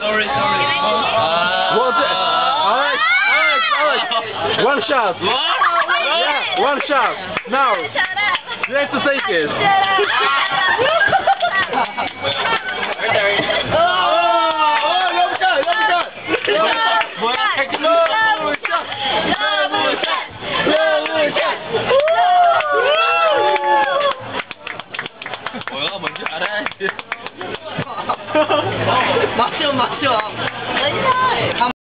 sorry, sorry. Uh, well Alex, Alex, Alex. One shot. yeah, one shot. Now, you have to take it. 뭐야 뭔지 알아야지. 어, 마셔 마셔